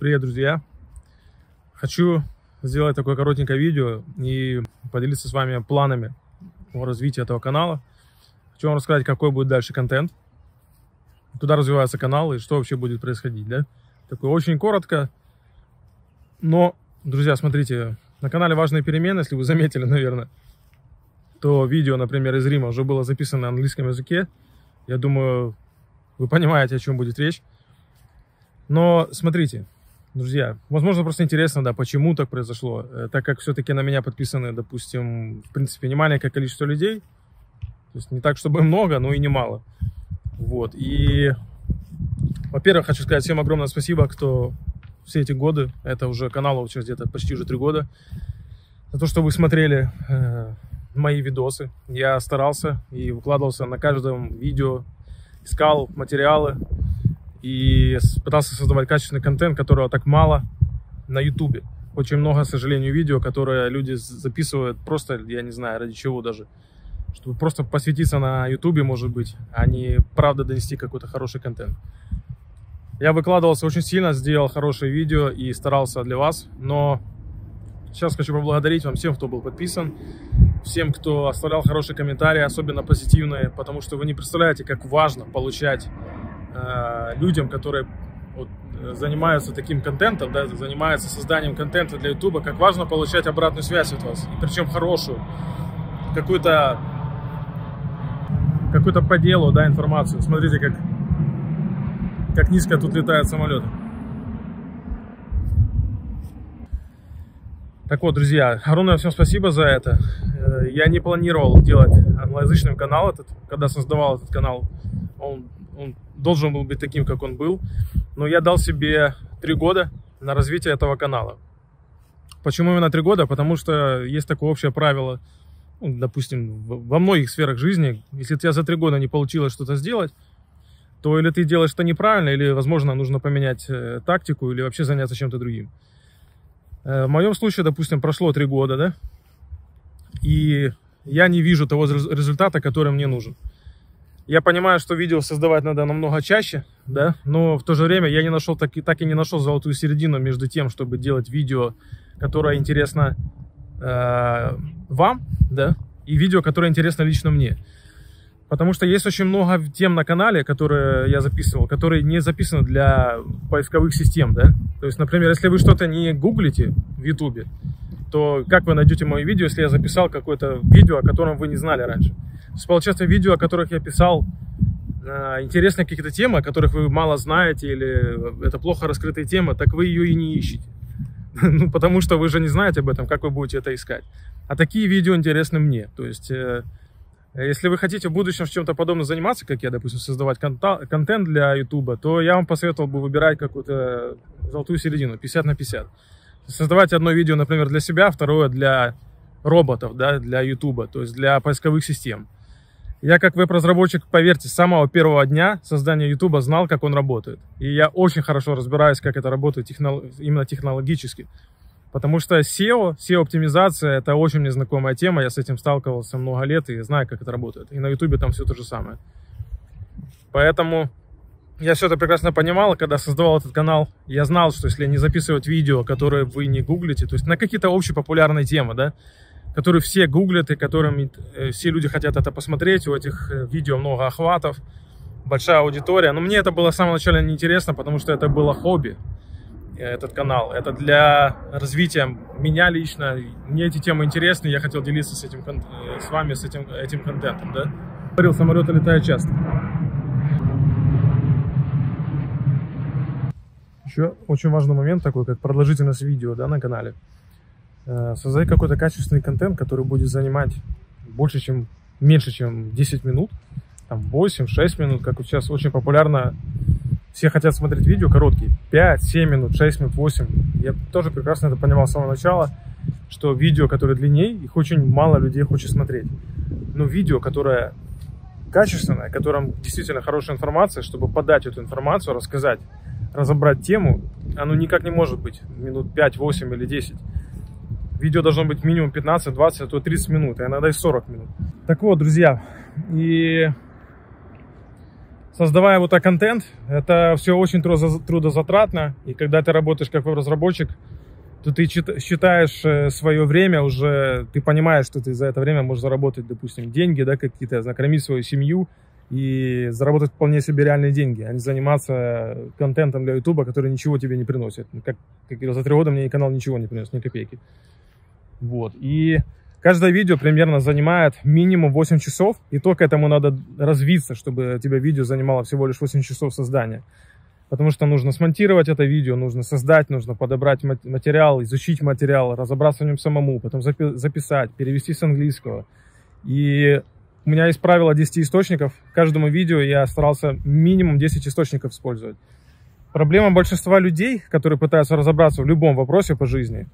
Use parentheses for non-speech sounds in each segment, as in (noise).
Привет, друзья! Хочу сделать такое коротенькое видео и поделиться с вами планами о развитии этого канала. Хочу вам рассказать, какой будет дальше контент, куда развивается канал и что вообще будет происходить, да? Такое очень коротко, но, друзья, смотрите, на канале важные перемены, если вы заметили, (laughs) наверное, то видео, например, из Рима уже было записано на английском языке. Я думаю, вы понимаете, о чем будет речь. Но смотрите, друзья, возможно, просто интересно, да, почему так произошло. Э, так как все-таки на меня подписаны, допустим, в принципе, не маленькое количество людей. То есть не так, чтобы много, но и немало. Вот. И, во-первых, хочу сказать всем огромное спасибо, кто все эти годы, это уже каналу сейчас где-то почти уже три года, за то, что вы смотрели э, мои видосы. Я старался и выкладывался на каждом видео, искал материалы, и пытался создавать качественный контент, которого так мало на YouTube. Очень много, к сожалению, видео, которые люди записывают просто, я не знаю, ради чего даже. Чтобы просто посвятиться на YouTube, может быть, а не правда донести какой-то хороший контент. Я выкладывался очень сильно, сделал хорошее видео и старался для вас, но сейчас хочу поблагодарить вам всем, кто был подписан, всем, кто оставлял хорошие комментарии, особенно позитивные, потому что вы не представляете, как важно получать Э, людям, которые вот, занимаются таким контентом, да, занимаются созданием контента для YouTube, как важно получать обратную связь от вас, причем хорошую, какую-то какую-то по делу, да, информацию. Смотрите, как, как низко тут летает самолет. Так вот, друзья, огромное всем спасибо за это. Э, я не планировал делать англоязычный канал этот, когда создавал этот канал. Он он должен был быть таким, как он был. Но я дал себе три года на развитие этого канала. Почему именно три года? Потому что есть такое общее правило, ну, допустим, во многих сферах жизни. Если у тебя за три года не получилось что-то сделать, то или ты делаешь что неправильно, или, возможно, нужно поменять э, тактику, или вообще заняться чем-то другим. Э, в моем случае, допустим, прошло три года, да, и я не вижу того результата, который мне нужен. Я понимаю, что видео создавать надо намного чаще, да, но в то же время я не нашел, так, и, так и не нашел золотую середину между тем, чтобы делать видео, которое интересно э, вам, да, и видео, которое интересно лично мне. Потому что есть очень много тем на канале, которые я записывал, которые не записаны для поисковых систем, да. То есть, например, если вы что-то не гуглите в ютубе, то как вы найдете мое видео, если я записал какое-то видео, о котором вы не знали раньше? Есть, получается, видео, о которых я писал, э, интересные какие-то темы, о которых вы мало знаете, или это плохо раскрытые темы, так вы ее и не ищете. (laughs) Ну, потому что вы же не знаете об этом, как вы будете это искать. А такие видео интересны мне. То есть, э, если вы хотите в будущем с чем-то подобным заниматься, как я, допустим, создавать контент для YouTube, то я вам посоветовал бы выбирать какую-то золотую середину, 50 на 50. Создавать одно видео, например, для себя, второе для роботов, да, для YouTube, то есть для поисковых систем. Я как веб-разработчик, поверьте, с самого первого дня создания YouTube знал, как он работает. И я очень хорошо разбираюсь, как это работает технол... именно технологически. Потому что SEO, SEO-оптимизация, это очень незнакомая тема. Я с этим сталкивался много лет и знаю, как это работает. И на YouTube там все то же самое. Поэтому я все это прекрасно понимал, когда создавал этот канал. Я знал, что если не записывать видео, которые вы не гуглите, то есть на какие-то общепопулярные темы, да, которые все гуглят и которым э, все люди хотят это посмотреть. У этих э, видео много охватов, большая аудитория. Но мне это было с самого начала неинтересно, потому что это было хобби, э, этот канал. Это для развития меня лично. Мне эти темы интересны, я хотел делиться с, этим, с вами с этим, этим контентом. Да? Говорил, самолеты летают часто. Еще очень важный момент такой, как продолжительность видео да, на канале. Э, создать какой-то качественный контент, который будет занимать больше, чем меньше, чем 10 минут, там 8-6 минут, как сейчас очень популярно. Все хотят смотреть видео короткие, 5, 7 минут, 6 минут, 8. Я тоже прекрасно это понимал с самого начала, что видео, которые длиннее, их очень мало людей хочет смотреть. Но видео, которое качественное, в котором действительно хорошая информация, чтобы подать эту информацию, рассказать, разобрать тему, оно никак не может быть минут 5, 8 или 10. Видео должно быть минимум 15, 20, а то 30 минут, а иногда и 40 минут. Так вот, друзья, и создавая вот так контент, это все очень трудозатратно. И когда ты работаешь как веб-разработчик, то ты считаешь э, свое время уже, ты понимаешь, что ты за это время можешь заработать, допустим, деньги, да, какие-то, накормить свою семью и заработать вполне себе реальные деньги, а не заниматься контентом для Ютуба, который ничего тебе не приносит. Как, как за три года мне канал ничего не принес, ни копейки. Вот. И каждое видео примерно занимает минимум 8 часов, и только этому надо развиться, чтобы тебе видео занимало всего лишь 8 часов создания. Потому что нужно смонтировать это видео, нужно создать, нужно подобрать материал, изучить материал, разобраться в нем самому, потом записать, перевести с английского. И у меня есть правило 10 источников. Каждому видео я старался минимум 10 источников использовать. Проблема большинства людей, которые пытаются разобраться в любом вопросе по жизни,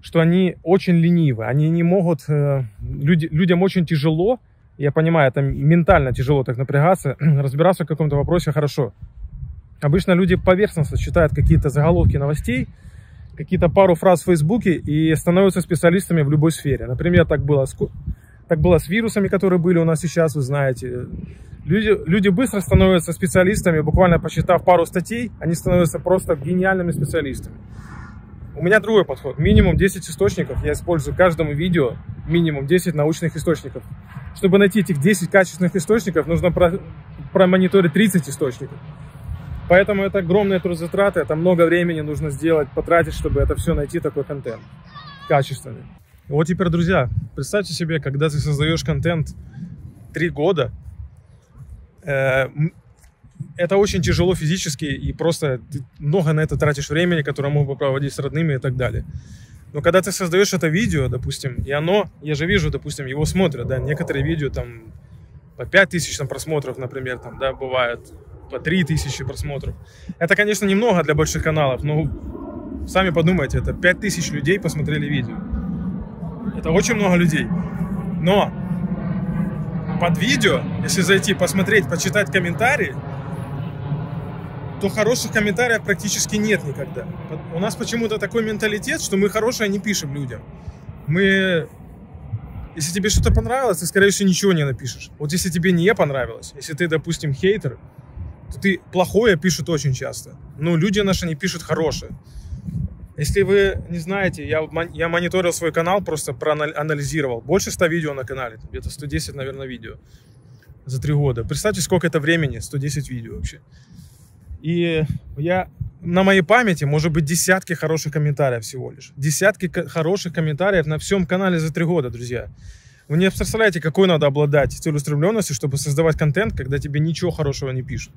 что они очень ленивы, они не могут, э, люди, людям очень тяжело, я понимаю, это ментально тяжело так напрягаться, (clears throat) разбираться в каком-то вопросе хорошо. Обычно люди поверхностно читают какие-то заголовки новостей, какие-то пару фраз в Фейсбуке и становятся специалистами в любой сфере. Например, так было с, так было с вирусами, которые были у нас сейчас, вы знаете. Люди, люди быстро становятся специалистами, буквально почитав пару статей, они становятся просто гениальными специалистами. У меня другой подход. Минимум 10 источников. Я использую каждому видео минимум 10 научных источников. Чтобы найти этих 10 качественных источников, нужно промониторить 30 источников. Поэтому это огромные трудозатраты, это много времени нужно сделать, потратить, чтобы это все найти, такой контент качественный. Вот теперь, друзья, представьте себе, когда ты создаешь контент три года, э, это очень тяжело физически, и просто ты много на это тратишь времени, которое мог бы проводить с родными и так далее. Но когда ты создаешь это видео, допустим, и оно, я же вижу, допустим, его смотрят, да, некоторые видео там по 5000 там, просмотров, например, там, да, бывает, по 3000 просмотров. Это, конечно, немного для больших каналов, но сами подумайте, это 5000 людей посмотрели видео. Это очень много людей. Но под видео, если зайти, посмотреть, почитать комментарии, то хороших комментариев практически нет никогда. У нас почему-то такой менталитет, что мы хорошее не пишем людям. Мы... Если тебе что-то понравилось, ты, скорее всего, ничего не напишешь. Вот если тебе не понравилось, если ты, допустим, хейтер, то ты плохое пишут очень часто. Ну, люди наши не пишут хорошее. Если вы не знаете, я, я мониторил свой канал, просто проанализировал. Больше 100 видео на канале, где-то 110, наверное, видео за три года. Представьте, сколько это времени, 110 видео вообще. И я на моей памяти может быть десятки хороших комментариев всего лишь. Десятки хороших комментариев на всем канале за три года, друзья. Вы не представляете, какой надо обладать целеустремленностью, чтобы создавать контент, когда тебе ничего хорошего не пишут.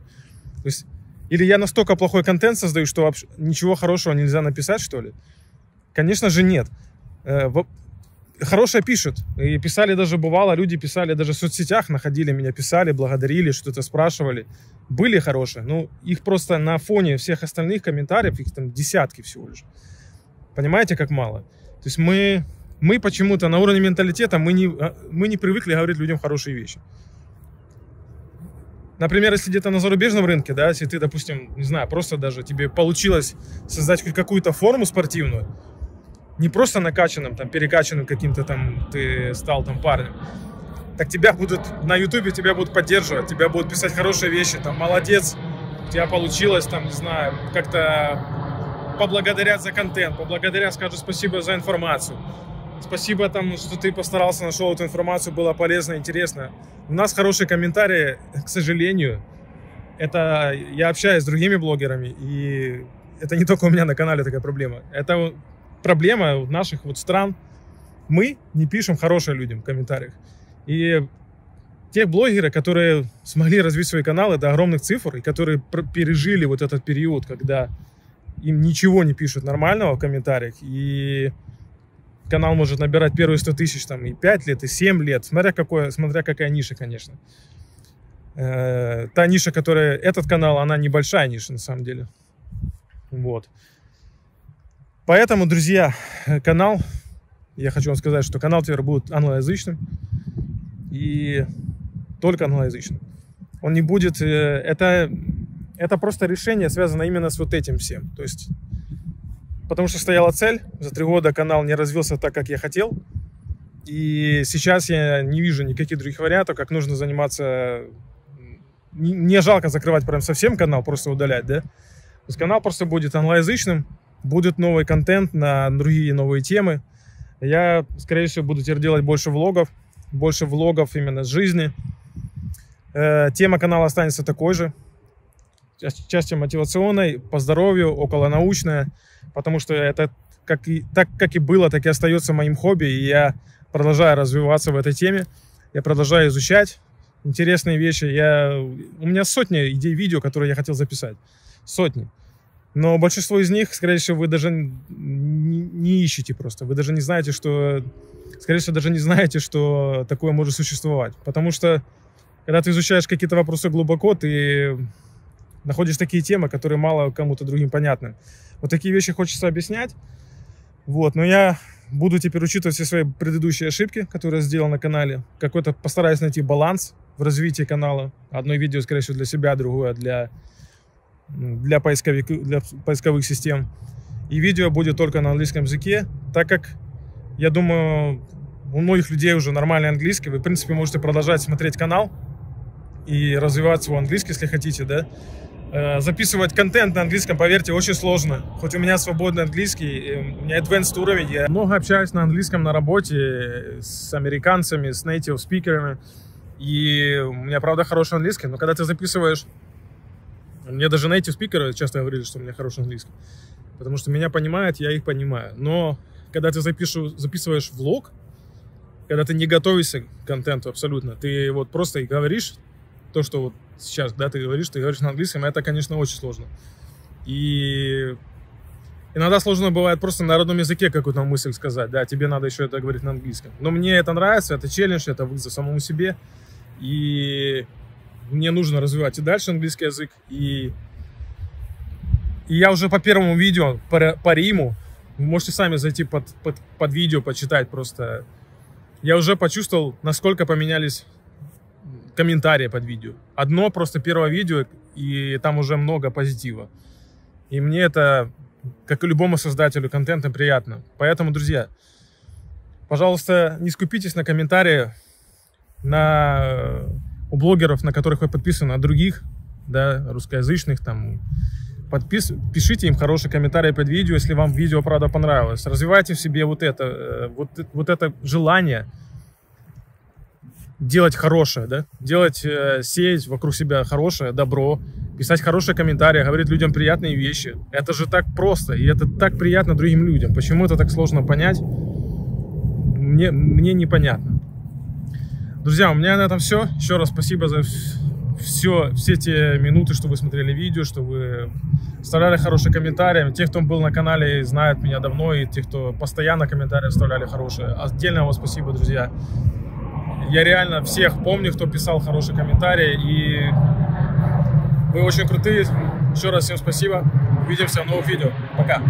То есть, или я настолько плохой контент создаю, что вообще ничего хорошего нельзя написать, что ли? Конечно же, нет. Хорошее пишут. И писали даже, бывало, люди писали даже в соцсетях, находили меня, писали, благодарили, что-то спрашивали. Были хорошие, но их просто на фоне всех остальных комментариев, их там десятки всего лишь. Понимаете, как мало? То есть мы мы почему-то на уровне менталитета мы не, а, мы не привыкли говорить людям хорошие вещи. Например, если где-то на зарубежном рынке, да, если ты, допустим, не знаю, просто даже тебе получилось создать хоть какую-то форму спортивную, не просто накачанным, там, перекачанным каким-то там ты стал там парнем, так тебя будут на ютубе тебя будут поддерживать, тебя будут писать хорошие вещи, там, молодец, у тебя получилось, там, не знаю, как-то поблагодарят за контент, поблагодарят, скажут спасибо за информацию. Спасибо, там, что ты постарался, нашел эту информацию, было полезно, интересно. У нас хорошие комментарии, к сожалению. Это я общаюсь с другими блогерами, и это не только у меня на канале такая проблема. Это проблема наших вот стран. Мы не пишем хорошие людям в комментариях. И те блогеры, которые смогли развить свои каналы до огромных цифр, и которые пережили вот этот период, когда им ничего не пишут нормального в комментариях, и канал может набирать первые 100 тысяч там и 5 лет, и 7 лет, смотря, какое, смотря какая ниша, конечно. Э, та ниша, которая... Этот канал, она небольшая ниша, на самом деле. Вот. Поэтому, друзья, канал, я хочу вам сказать, что канал теперь будет англоязычным. И только англоязычным. Он не будет... Э, это, это просто решение связано именно с вот этим всем. То есть потому что стояла цель. За три года канал не развился так, как я хотел. И сейчас я не вижу никаких других вариантов, как нужно заниматься не, жалко закрывать прям совсем канал, просто удалять, да. То есть канал просто будет англоязычным, будет новый контент на другие новые темы. Я, скорее всего, буду теперь делать больше влогов, больше влогов именно с жизни. Э, тема канала останется такой же. Частью мотивационной, по здоровью, околонаучная, потому что это как и, так, как и было, так и остается моим хобби, и я продолжаю развиваться в этой теме. Я продолжаю изучать интересные вещи. Я, у меня сотни идей видео, которые я хотел записать. Сотни. Но большинство из них, скорее всего, вы даже не, не ищете просто. Вы даже не знаете, что... Скорее всего, даже не знаете, что такое может существовать. Потому что, когда ты изучаешь какие-то вопросы глубоко, ты находишь такие темы, которые мало кому-то другим понятны. Вот такие вещи хочется объяснять. Вот, но я буду теперь учитывать все свои предыдущие ошибки, которые я сделал на канале. Какой-то постараюсь найти баланс в развитии канала. Одно видео, скорее всего, для себя, другое для для, поисковик, для поисковых систем. И видео будет только на английском языке, так как, я думаю, у многих людей уже нормальный английский. Вы, в принципе, можете продолжать смотреть канал и развивать свой английский, если хотите, да. Э, записывать контент на английском, поверьте, очень сложно. Хоть у меня свободный английский, э, у меня advanced уровень. Я много общаюсь на английском на работе с американцами, с native спикерами. И у меня, правда, хороший английский, но когда ты записываешь мне даже на эти спикеры часто говорили, что у меня хороший английский. Потому что меня понимают, я их понимаю. Но когда ты запишу, записываешь влог, когда ты не готовишься к контенту абсолютно, ты вот просто и говоришь то, что вот сейчас, да, ты говоришь, ты говоришь на английском, это, конечно, очень сложно. И иногда сложно бывает просто на родном языке какую-то мысль сказать, да, тебе надо еще это говорить на английском. Но мне это нравится, это челлендж, это вызов самому себе. И мне нужно развивать и дальше английский язык. И, и я уже по первому видео, по, по Риму, вы можете сами зайти под, под, под видео, почитать просто. Я уже почувствовал, насколько поменялись комментарии под видео. Одно просто первое видео, и там уже много позитива. И мне это, как и любому создателю контента, приятно. Поэтому, друзья, пожалуйста, не скупитесь на комментарии, на у блогеров, на которых вы подписаны, от других, да, русскоязычных, там, подпис... пишите им хороший комментарий под видео, если вам видео, правда, понравилось. Развивайте в себе вот это, э, вот, вот это желание делать хорошее, да, делать, э, сеять вокруг себя хорошее, добро, писать хорошие комментарии, говорить людям приятные вещи. Это же так просто, и это так приятно другим людям. Почему это так сложно понять, мне, мне непонятно. Друзья, у меня на этом все. Еще раз спасибо за все, все те минуты, что вы смотрели видео, что вы оставляли хорошие комментарии. Те, кто был на канале, знают меня давно, и те, кто постоянно комментарии оставляли хорошие. Отдельно вам спасибо, друзья. Я реально всех помню, кто писал хорошие комментарии, и вы очень крутые. Еще раз всем спасибо. Увидимся в новых видео. Пока.